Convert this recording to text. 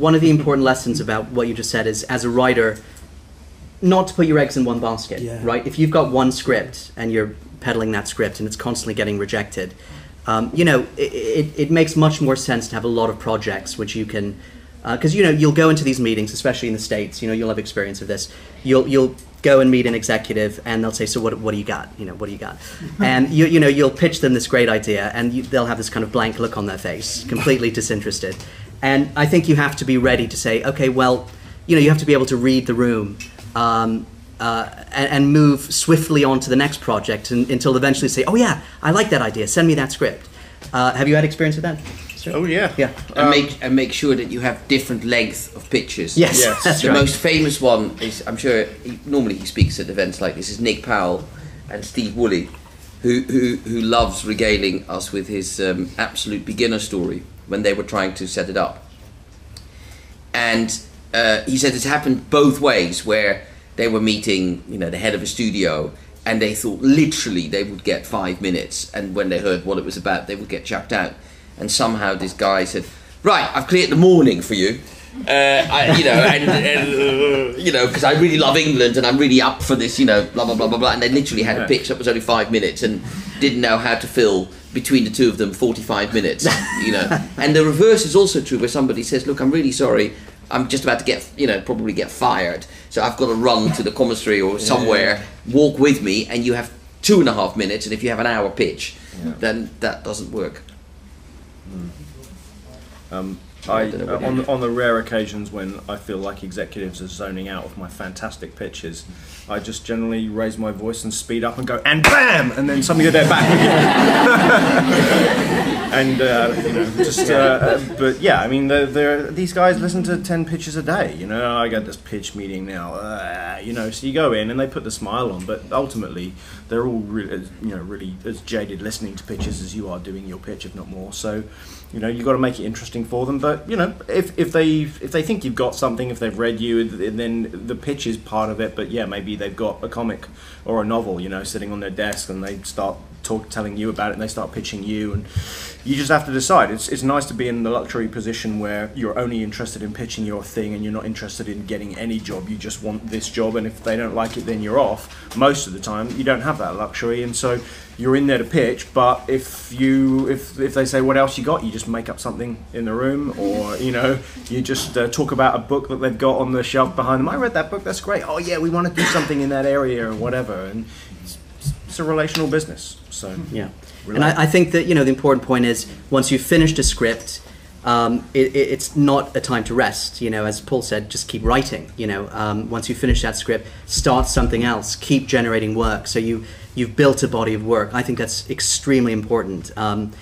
one of the important lessons about what you just said is, as a writer, not to put your eggs in one basket, Yeah. right? If you've got one script and you're peddling that script and it's constantly getting rejected, um, you know, it, it, it makes much more sense to have a lot of projects which you can, because you know, you'll go into these meetings, especially in the states. You know, you'll have experience of this. You'll you'll go and meet an executive and they'll say, "So what? What do you got? You know, what do you got?" and you you know, you'll pitch them this great idea, and you, they'll have this kind of blank look on their face, completely disinterested. And I think you have to be ready to say, "Okay, well." you know, you have to be able to read the room um, uh, and, and move swiftly on to the next project and, until eventually say, oh yeah, I like that idea. Send me that script. Uh, have you had experience with that? Stuart? Oh yeah. Yeah. and make and make sure that you have different length of pitches. Yes, Yes. that's the right. most famous one is I'm sure he, normally he speaks at events like this is Nik Powell and Steve Woolley, who who who loves regaling us with his um, absolute beginner story when they were trying to set it up. And uh, he said it's happened both ways, where they were meeting, you know, the head of a studio, and they thought literally they would get five minutes, and when they heard what it was about, they would get chucked out. And somehow this guy said, "Right, I've cleared the morning for you." Uh, I, you know, and, and uh, you know, because I really love England and I'm really up for this, you know, blah blah blah blah blah. And they literally had a pitch that was only five minutes and didn't know how to fill between the two of them 45 minutes, you know. And the reverse is also true, where somebody says, "Look, I'm really sorry, I'm just about to get, you know, probably get fired, so I've got to run to the commissary or somewhere, walk with me, and you have two and a half minutes, and if you have an hour pitch, then that doesn't work." I, I uh, on, on the rare occasions when I feel like executives are zoning out of my fantastic pitches, I just generally raise my voice and speed up and go, and bam! And then suddenly they're back again. and, uh, you know, just, uh, uh, but yeah, I mean, they're, they're, these guys listen to 10 pitches a day. You know, I got this pitch meeting now, uh, you know, so you go in and they put the smile on, but ultimately they're all really, you know, really as jaded listening to pitches as you are doing your pitch, if not more. So, you know, you've got to make it interesting for them. But you know, if, if they if they think you've got something, if they've read you, then the pitch is part of it. But yeah, maybe they've got a comic or a novel, you know, sitting on their desk, and they start talk telling you about it, and they start pitching you, and you just have to decide. It's it's nice to be in the luxury position where you're only interested in pitching your thing, and you're not interested in getting any job. You just want this job, and if they don't like it, then you're off. Most of the time, you don't have that luxury, and so you're in there to pitch. But if you if if they say what else you got, you just make up something in the room, or you know, you just uh, talk about a book that they've got on the shelf behind them. I read that book. That's great. Oh yeah, we want to do something in that area or whatever, and a relational business. So Yeah, and I, I think that you know the important point is once you've finished a script, um, it, it, it's not a time to rest. You know, as Paul said, just keep writing. You know, um, once you finish that script, start something else. Keep generating work. So you you've built a body of work. I think that's extremely important. Um,